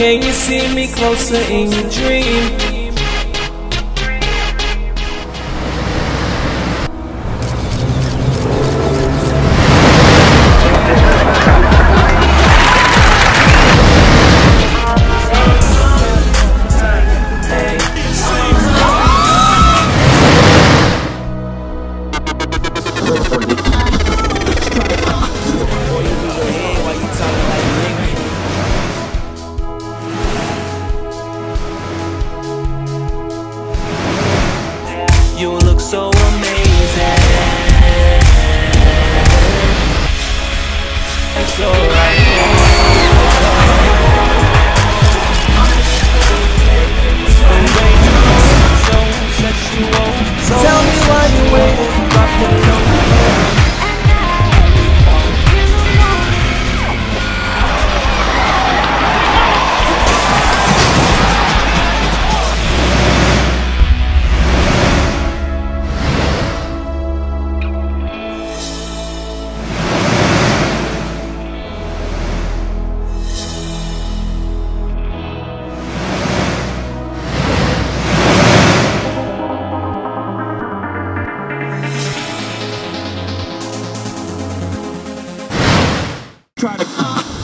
Can you see me closer in your dream? It's try to.